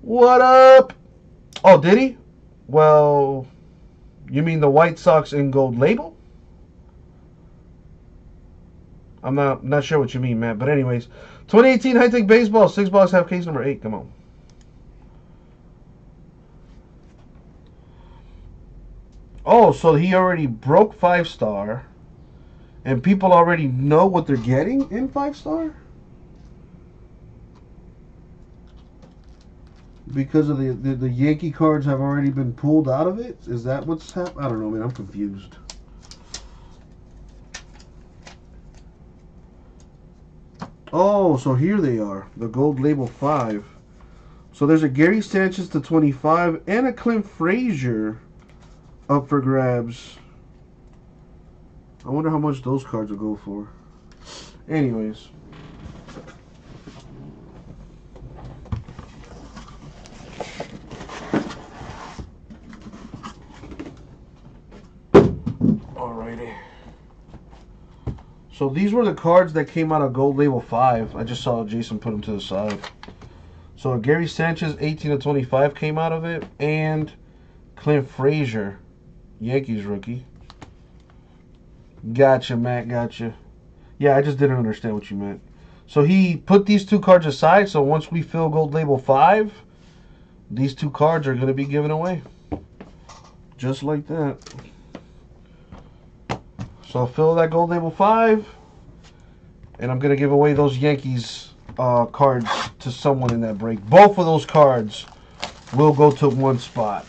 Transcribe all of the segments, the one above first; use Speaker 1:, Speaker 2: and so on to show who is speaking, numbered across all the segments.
Speaker 1: What up? Oh, did he? Well, you mean the White Sox in gold label? I'm not not sure what you mean, Matt. But anyways, 2018 High Tek Baseball, six box, half case number eight. Come on. Oh, so he already broke five star, and people already know what they're getting in five star. Because of the, the the Yankee cards have already been pulled out of it. Is that what's happening? I don't know, man. I'm confused. Oh, so here they are, the gold label five. So there's a Gary Sanchez to 25 and a Clint Frazier up for grabs. I wonder how much those cards will go for. Anyways. So these were the cards that came out of Gold Label 5. I just saw Jason put them to the side. So Gary Sanchez, 18 to 25 came out of it. And Clint Frazier, Yankees rookie. Gotcha, Matt, gotcha. Yeah, I just didn't understand what you meant. So he put these two cards aside. So once we fill Gold Label 5, these two cards are going to be given away. Just like that. So I'll fill that gold label five, and I'm gonna give away those Yankees uh, cards to someone in that break. Both of those cards will go to one spot.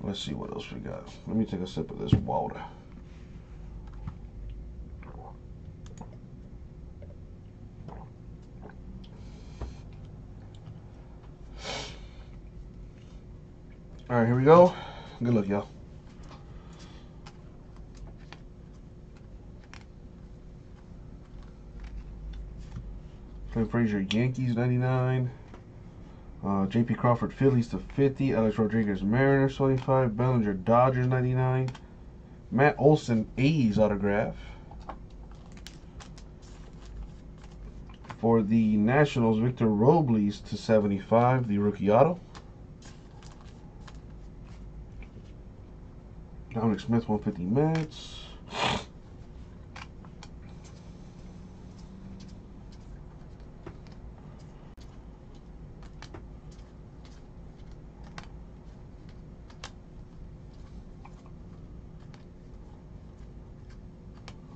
Speaker 1: Let's see what else we got. Let me take a sip of this water. All right, here we go. Good luck, y'all. Clint Frazier, Yankees, 99. Uh, J.P. Crawford, Phillies to 50. Alex Rodriguez, Mariners, 25. Bellinger, Dodgers, 99. Matt Olson, A's autograph. For the Nationals, Victor Robles to 75, the rookie auto. Dominic Smith, 150 Mets.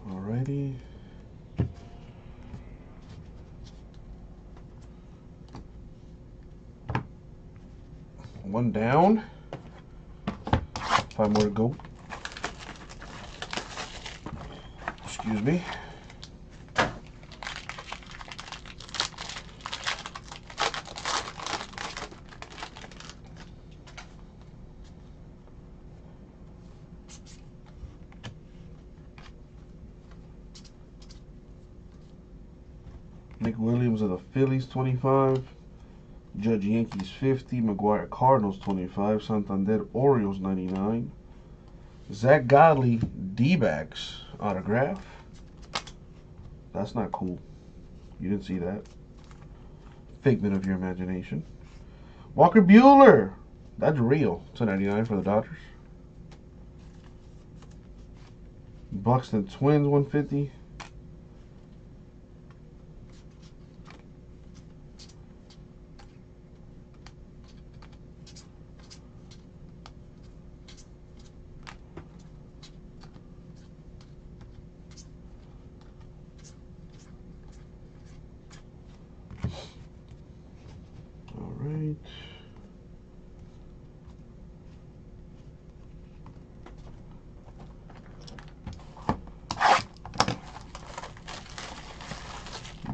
Speaker 1: Alrighty. One down. Five more to go. Excuse me. Nick Williams of the Phillies 25. Judge Yankees 50. McGwire Cardinals 25. Santander Orioles 99. Zack Godley D backs autograph. That's not cool. You didn't see that. Figment of your imagination. Walker Buehler. That's real. 299 for the Dodgers. Buxton Twins 150. All right.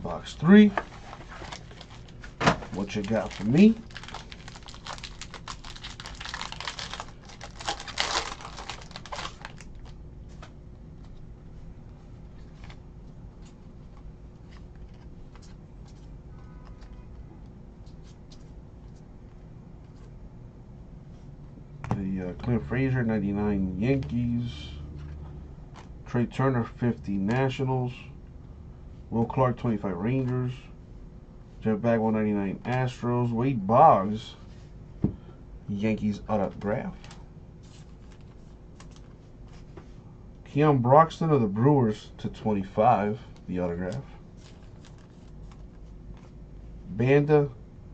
Speaker 1: Box three. What you got for me? The uh, Clint Frazier 99 Yankees. Trea Turner, 50 Nationals. Will Clark, 25 Rangers. Jeff Bag, 199 Astros. Wade Boggs, Yankees autograph. Keon Broxton of the Brewers to 25, the autograph. Banda,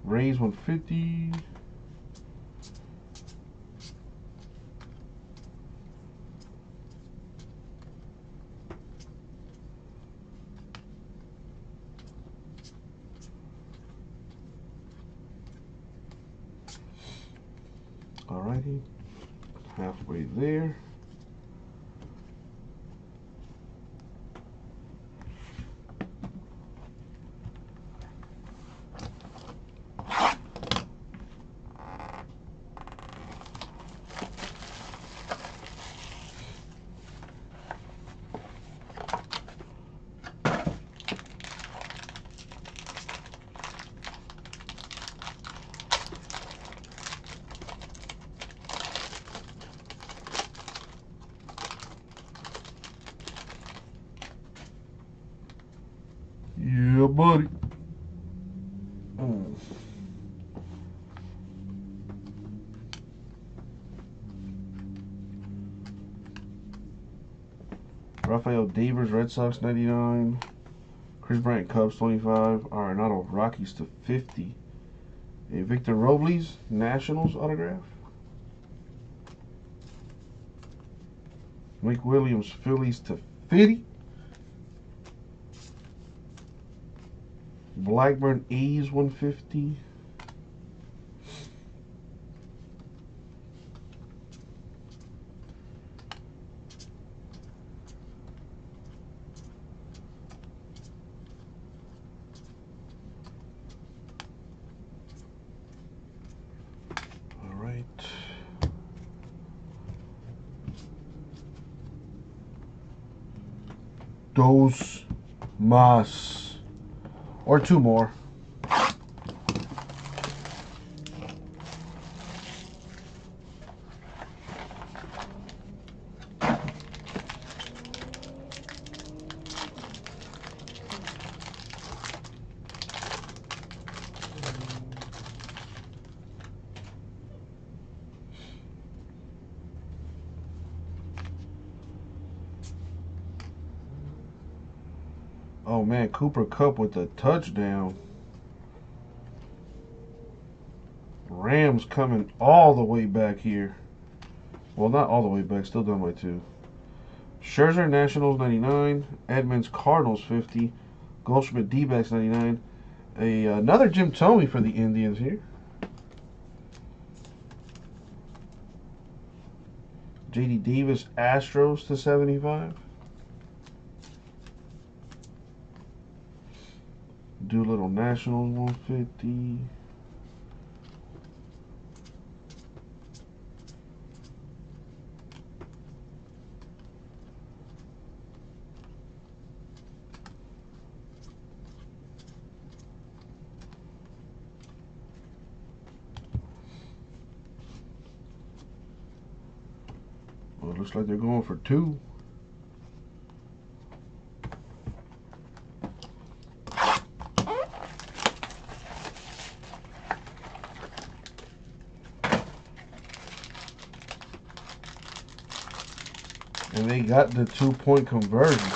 Speaker 1: Rays 150. Halfway there. Yeah, buddy. Mm. Rafael Devers, Red Sox 99. Kris Bryant, Cubs 25. Arenado, Rockies to 50. A Victor Robles, Nationals autograph. Mike Williams, Phillies to 50. Blackburn A's 150. All right. Dos Mas. Or two more. Oh man, Cooper Kupp with the touchdown. Rams coming all the way back here. Well, not all the way back, still done by two. Scherzer Nationals 99, Edmonds Cardinals 50, Goldschmidt D-backs 99. A another Jim Thome for the Indians here. JD Davis Astros to 75. Doolittle Nationals 150. Well, looks like they're going for two. And they got the two point conversion.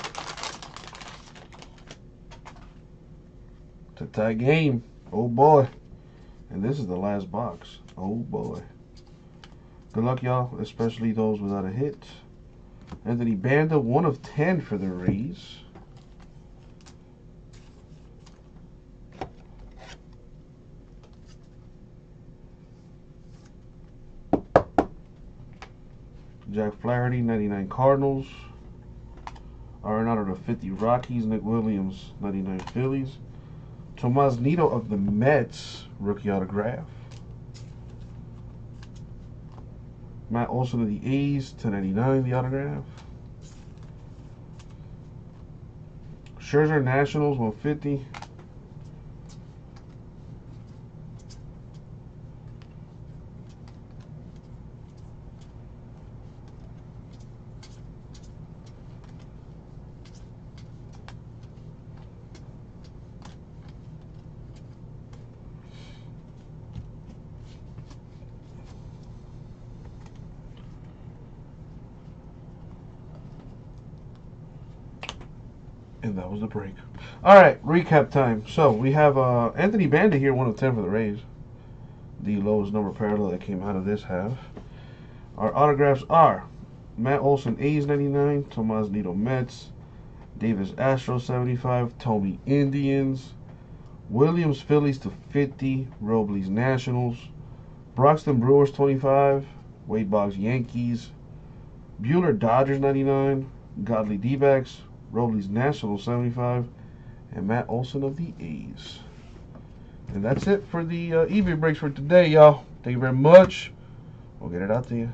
Speaker 1: To tie game. Oh boy. And this is the last box. Oh boy. Good luck, y'all, especially those without a hit. Anthony Banda, one of ten for the Rays. Jack Flaherty, 99 Cardinals. Arenado to 50 Rockies. Nick Williams, 99 Phillies. Tomas Nido of the Mets, rookie autograph. Matt Olson of the A's, 1099, the autograph. Scherzer Nationals, 150. And that was the break. All right, recap time. So we have uh, Anthony Banda here, one of ten for the Rays. The lowest number parallel that came out of this half. Our autographs are Matt Olson A's 99, Tomas Nido Mets, Davis Astros 75, Thome Indians, Williams Phillies to 50, Robles Nationals, Broxton Brewers 25, Wade Boggs Yankees, Buehler Dodgers 99, Godley D-backs, Robles Nationals 75, and Matt Olson of the A's. And that's it for the uh, breaks for today, y'all. Thank you very much. We'll get it out to you.